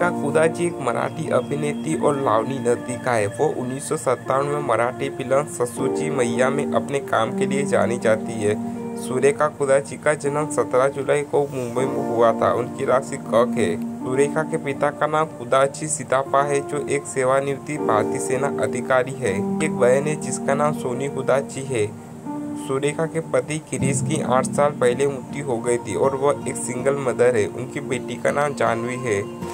सुरेखा कुदाची एक मराठी अभिनेत्री और लावनी नर्तिका है। वो उन्नीस में मराठी फ़िल्म ससुची मैया में अपने काम के लिए जानी जाती है। सुरेखा कुदाची का जन्म 17 जुलाई को मुंबई में हुआ था। उनकी राशि कक है। सुरेखा के पिता का नाम कुदाची सीतापा है, जो एक सेवानिवृत्ति भारतीय सेना अधिकारी है। एक बहन है, जिसका नाम सोनी कुदाची है। सुरेखा के पति क्रिस की आठ साल पहले मृत्यु हो गई थी और वह एक सिंगल मदर है। उनकी बेटी का नाम जानवी है।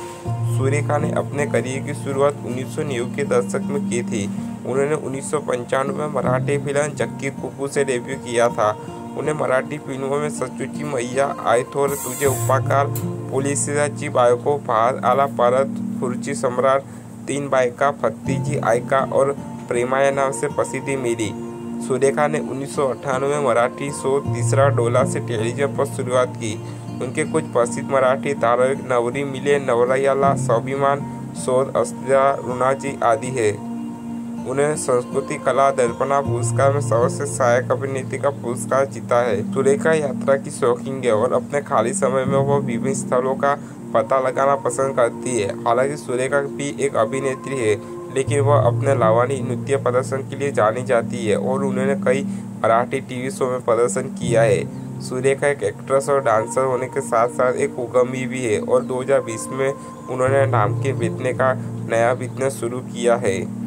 सुरेखा ने अपने करियर की शुरुआत उन्नीस के दशक में की थी। उन्होंने उन्नीस सौ पंचानवे में मराठी फ़िल्म जक्की कुकू से डेब्यू किया था। उन्हें मराठी फ़िल्मों में सचुची मैया आय थोर तुझे उपकार पोलिसाची बायको, फार आला परत खुर्ची सम्राट, तीन बायका, फत्तीजी, आयका और प्रेमाया नाम से प्रसिद्धि मिली। सुरेखा ने उन्नीस सौ अठानवे में मराठी शो तीसरा डोला से टेलीविज़न पर शुरुआत की। उनके कुछ प्रसिद्ध मराठी धारावाहिक नवरी मिले नवरयाला, स्वाभिमान शोध अस्त्रा, रुणाजी आदि है। उन्हें संस्कृति, कला, दर्पणा पुरस्कार में सर्वश्रेष्ठ सहायक अभिनेत्री का पुरस्कार जीता है। सुरेखा यात्रा की शौकीन है और अपने खाली समय में वह विभिन्न स्थलों का पता लगाना पसंद करती है। हालाँकि सुरेखा भी एक अभिनेत्री है। लेकिन वह अपने लावानी नृत्य प्रदर्शन के लिए जानी जाती है और उन्होंने कई मराठी टीवी शो में प्रदर्शन किया है। सुरेखा एक एक्ट्रेस और डांसर होने के साथ साथ एक उगमी भी है और 2020 में उन्होंने नाम के बीतने का नया बिज़नेस शुरू किया है।